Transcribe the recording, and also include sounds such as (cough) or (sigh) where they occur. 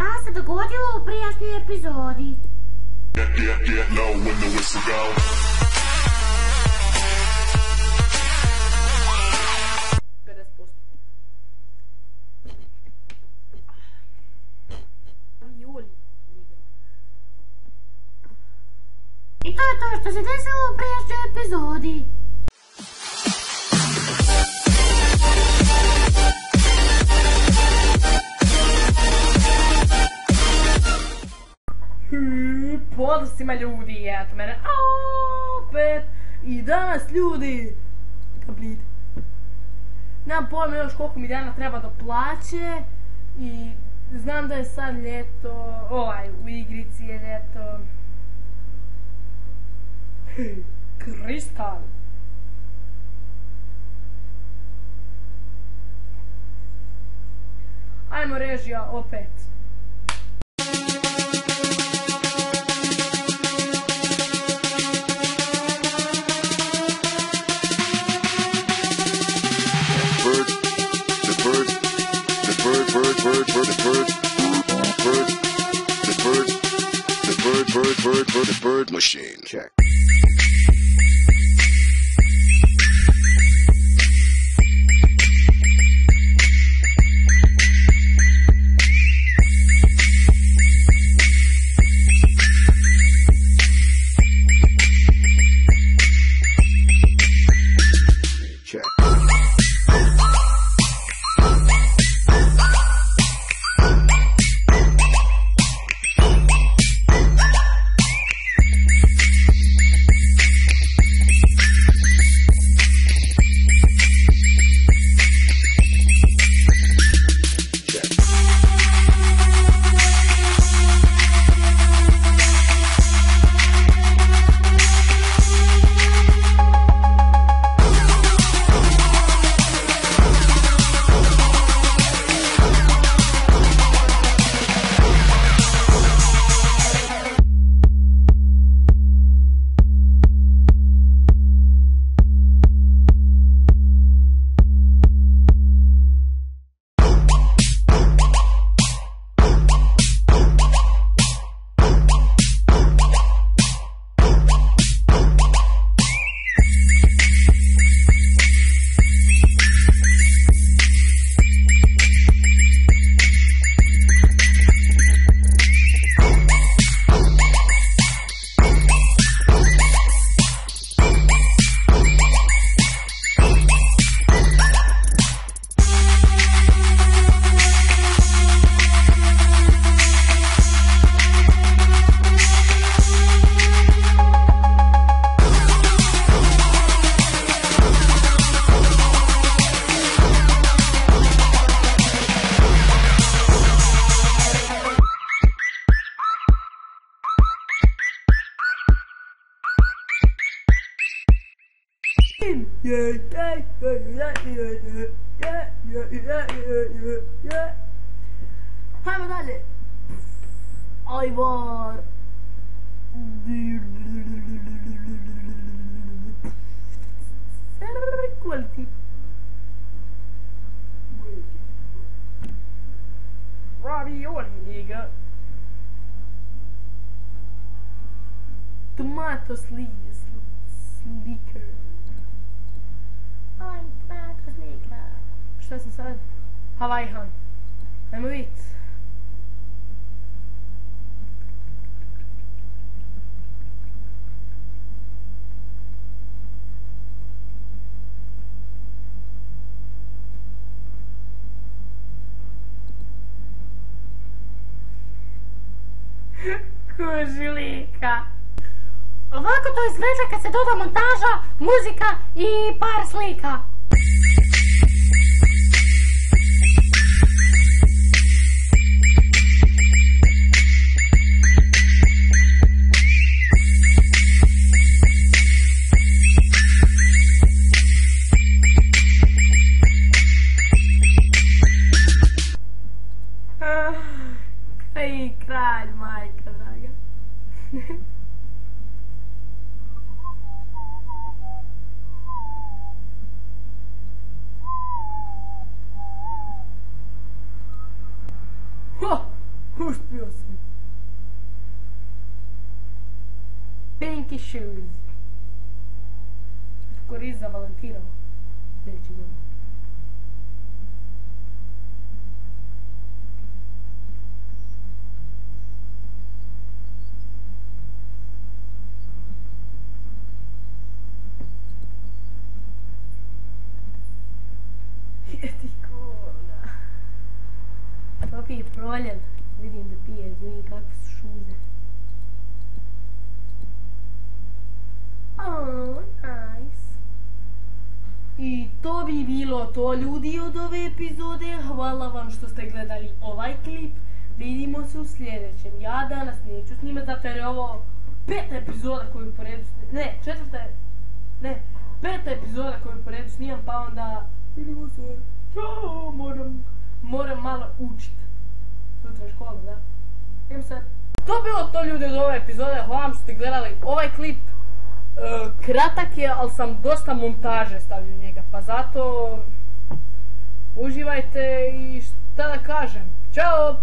Аз се договорила у приятни епизоди. Yeah, yeah, yeah, no, when the whistle goes. И. svima ljudi, eto mene opet i danas ljudi Kablit Nemam pojma još koliko mi dana treba do plaće i znam da je sad ljeto, ovaj, u igrici je ljeto. (gasps) Kristal. Ajmo režija opet bird, bird, bird, the bird, bird, bird, bird, bird, bird, machine. Check. Hemen hadi. Ay var. Quality. Ravioli, nigga. Tomato sleeve. Sleek. Šta sam sad? Hawaii Han. Ajmo vidjeti. (laughs) Kužilika. Ovako to izgleda kad se doda montaža, muzika i par slika. Yankee shoes. Куриза Валентино. Дайте ему. Papi, proljen, vidim da pije, zvini kakve su šuze. Oh. I to bi bilo to ljudi od ove epizode. Hvala vam što ste gledali ovaj klip. Vidimo se u sljedećem. Ja danas neću snimati zato jer je ovo peta epizoda koju po redu snimam. Ne, četvrta je. Ne, peta epizoda koju po redu snimam pa onda vidimo se. Ćao, moram, malo učit. Sutra škola, da. Idem se. To bilo to ljudi od ove epizode. Hvala vam što ste gledali ovaj klip. E, kratak je, ali sam dosta montaže stavio njega, pa zato uživajte i šta da kažem. Ćao!